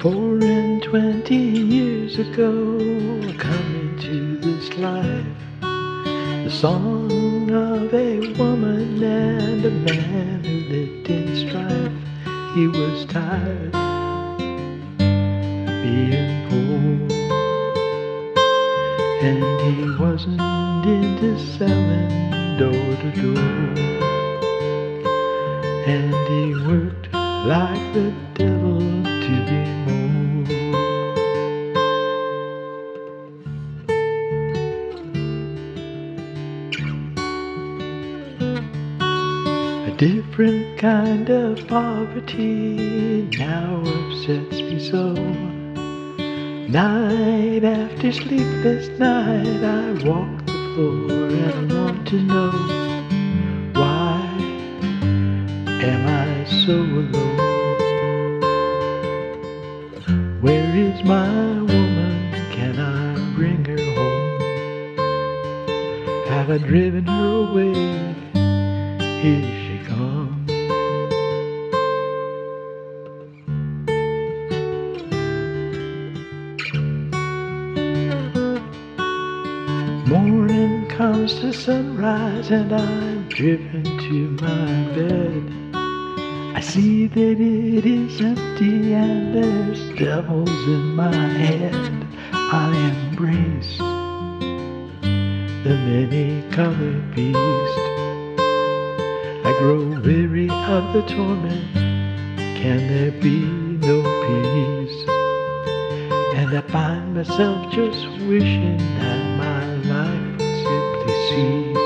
Four and twenty years ago, I come into this life. The song of a woman and a man who lived in strife. He was tired being poor, and he wasn't into selling door to door. And he worked like the devil to be different kind of poverty now upsets me so. Night after sleepless night, I walk the floor and want to know why am I so alone? Where is my woman? Can I bring her home? Have I driven her away? Here Morning comes to sunrise and I'm driven to my bed. I see that it is empty and there's devils in my head. I embrace the many-colored beast. I grow weary of the torment. Can there be no peace? And I find myself just wishing that would simply cease.